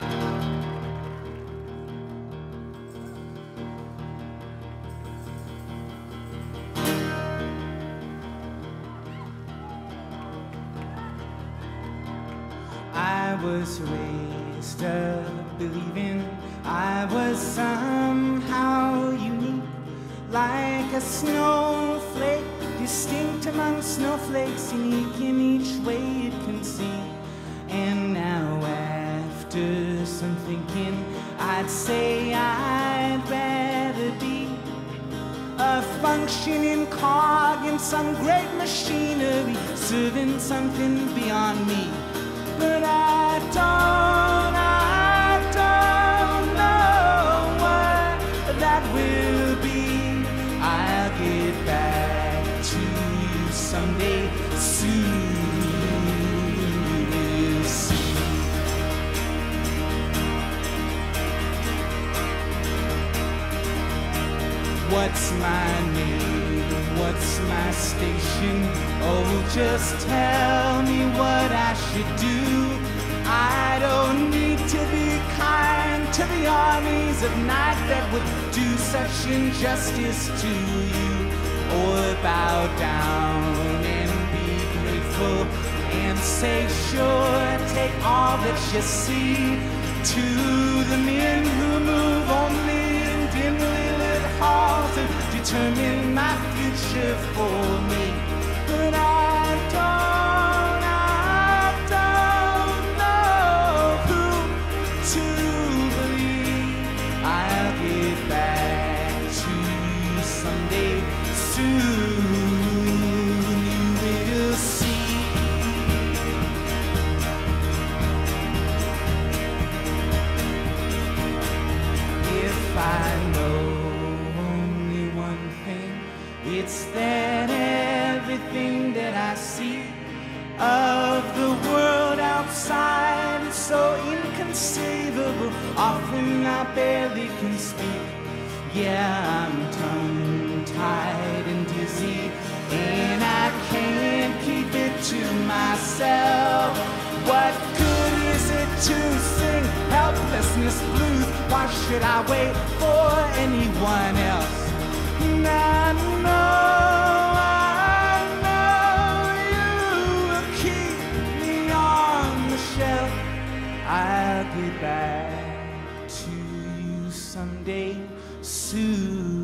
I was raised up believing I was somehow unique, like a snowflake, distinct among snowflakes, unique in each way it can I'd say I'd rather be a functioning cog in some great machinery, serving something beyond me. But I don't, I What's my name? What's my station? Oh, just tell me what I should do. I don't need to be kind to the armies of night that would do such injustice to you. Or bow down and be grateful and say, sure, take all that you see. To the men who move only in dimly halls and determine my future for me. But I it's that everything that I see of the world outside is so inconceivable. Often I barely can speak. Yeah, I'm tongue tied and dizzy, and I can't keep it to myself. What good is it to sing helplessness blues? Why should I wait for anyone I'll get back to you someday soon.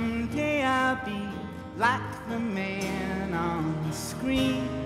Someday I'll be like the man on the screen.